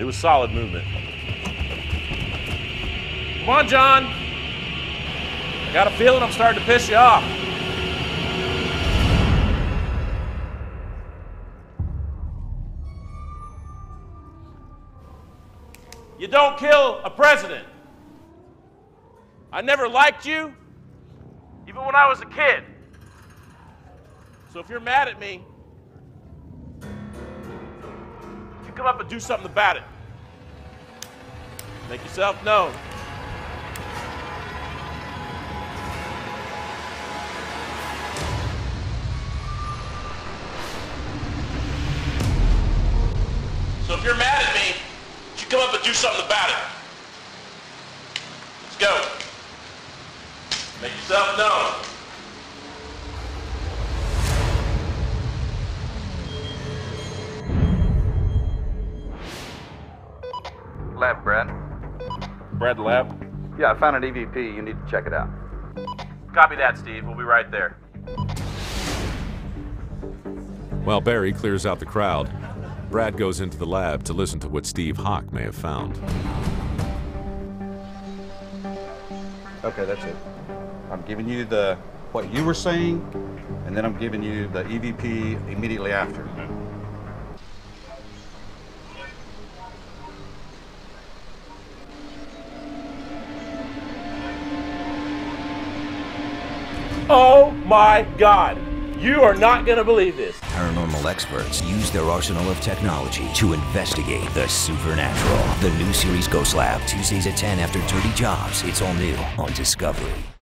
It was solid movement. Come on, John. I got a feeling I'm starting to piss you off. You don't kill a president. I never liked you, even when I was a kid. So if you're mad at me, come up and do something about it. Make yourself known. So if you're mad at me, you come up and do something about it. Let's go. Make yourself known. Lab, Brad. Brad Lab. Yeah, I found an EVP. You need to check it out. Copy that, Steve. We'll be right there. While Barry clears out the crowd, Brad goes into the lab to listen to what Steve Hawk may have found. Okay, that's it. I'm giving you the what you were saying, and then I'm giving you the EVP immediately after. Oh my God. You are not going to believe this. Paranormal experts use their arsenal of technology to investigate the supernatural. The new series Ghost Lab, Tuesdays at 10 after Dirty Jobs. It's all new on Discovery.